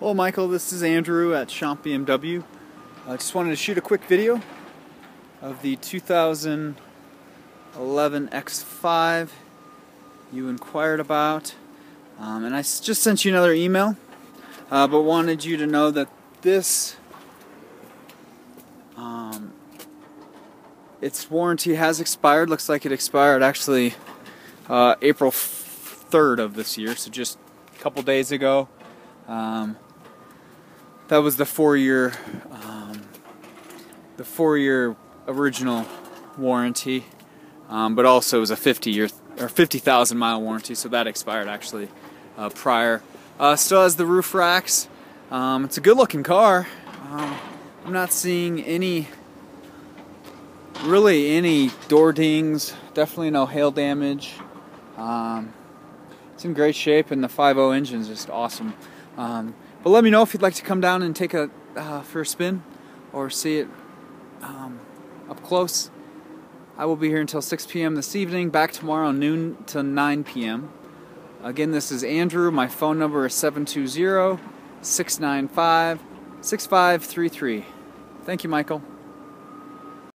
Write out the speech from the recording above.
Hello Michael, this is Andrew at Schomp BMW. I just wanted to shoot a quick video of the 2011 X5 you inquired about. Um, and I just sent you another email, uh, but wanted you to know that this, um, its warranty has expired. Looks like it expired actually uh, April 3rd of this year, so just a couple days ago. Um, that was the four-year, um, the four-year original warranty, um, but also it was a 50-year or 50,000 mile warranty, so that expired actually uh, prior. Uh, still has the roof racks. Um, it's a good-looking car. Um, I'm not seeing any, really any door dings. Definitely no hail damage. Um, it's in great shape, and the 5.0 engine is just awesome. Um, but let me know if you'd like to come down and take a uh, for a spin or see it um, up close. I will be here until 6 p.m. this evening, back tomorrow noon to 9 p.m. Again, this is Andrew. My phone number is 720 695 6533. Thank you, Michael.